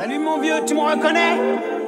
Salut mon vieux, tu me reconnais?